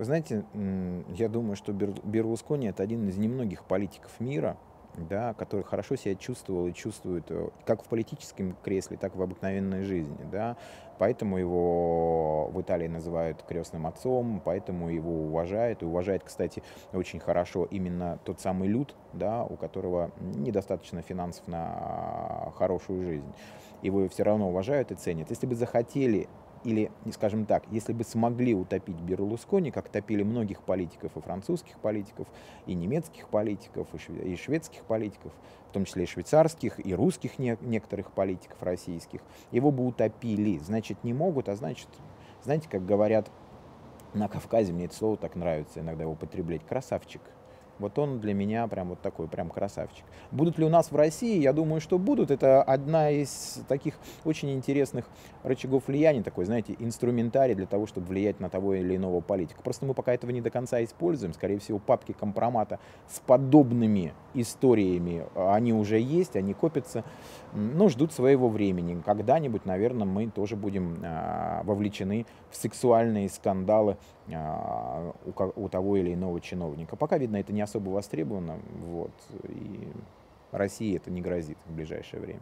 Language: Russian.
Вы знаете, я думаю, что Берлускони это один из немногих политиков мира, да, который хорошо себя чувствовал и чувствует э, как в политическом кресле, так и в обыкновенной жизни. Да. Поэтому его в Италии называют крестным отцом, поэтому его уважают. И уважает, кстати, очень хорошо именно тот самый люд, да, у которого недостаточно финансов на хорошую жизнь. Его все равно уважают и ценят. Если бы захотели или, скажем так, если бы смогли утопить Берлускони, как топили многих политиков, и французских политиков, и немецких политиков, и шведских политиков, в том числе и швейцарских, и русских не, некоторых политиков российских, его бы утопили. Значит, не могут, а значит, знаете, как говорят на Кавказе, мне это слово так нравится иногда его употреблять, красавчик – вот он для меня прям вот такой, прям красавчик. Будут ли у нас в России? Я думаю, что будут. Это одна из таких очень интересных рычагов влияния, такой, знаете, инструментарий для того, чтобы влиять на того или иного политика. Просто мы пока этого не до конца используем. Скорее всего, папки компромата с подобными историями, они уже есть, они копятся, но ждут своего времени. Когда-нибудь, наверное, мы тоже будем а, вовлечены в сексуальные скандалы а, у, того или иного чиновника. Пока, видно, это не особо востребовано, вот, и России это не грозит в ближайшее время.